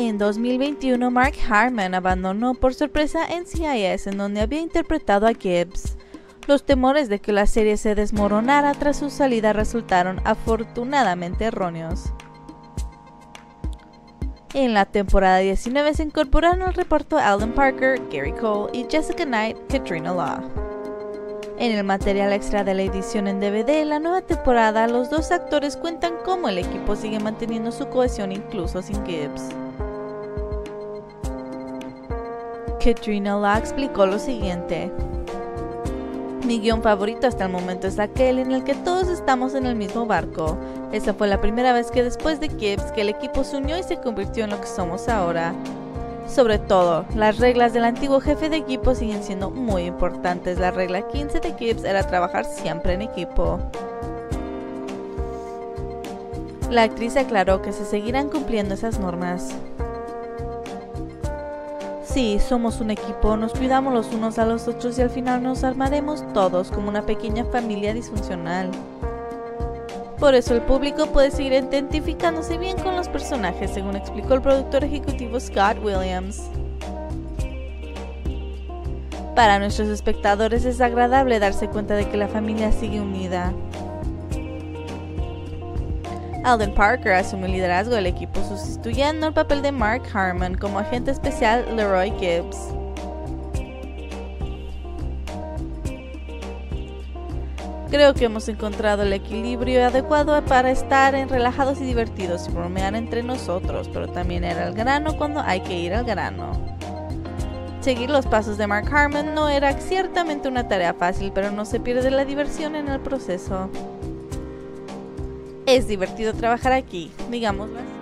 En 2021, Mark Harmon abandonó por sorpresa NCIS, en donde había interpretado a Gibbs. Los temores de que la serie se desmoronara tras su salida resultaron afortunadamente erróneos. En la temporada 19 se incorporaron al reparto Alden Parker, Gary Cole y Jessica Knight, Katrina Law. En el material extra de la edición en DVD, la nueva temporada, los dos actores cuentan cómo el equipo sigue manteniendo su cohesión incluso sin Gibbs. Katrina Law explicó lo siguiente. Mi guion favorito hasta el momento es aquel en el que todos estamos en el mismo barco. Esa fue la primera vez que después de Gibbs que el equipo se unió y se convirtió en lo que somos ahora. Sobre todo, las reglas del antiguo jefe de equipo siguen siendo muy importantes. La regla 15 de Gibbs era trabajar siempre en equipo. La actriz aclaró que se seguirán cumpliendo esas normas. Sí, somos un equipo, nos cuidamos los unos a los otros y al final nos armaremos todos como una pequeña familia disfuncional. Por eso el público puede seguir identificándose bien con los personajes, según explicó el productor ejecutivo Scott Williams. Para nuestros espectadores es agradable darse cuenta de que la familia sigue unida. Alden Parker asumió el liderazgo del equipo sustituyendo el papel de Mark Harmon como agente especial Leroy Gibbs. Creo que hemos encontrado el equilibrio adecuado para estar en relajados y divertidos y bromear entre nosotros, pero también ir al grano cuando hay que ir al grano. Seguir los pasos de Mark Harmon no era ciertamente una tarea fácil, pero no se pierde la diversión en el proceso. Es divertido trabajar aquí, digámoslo.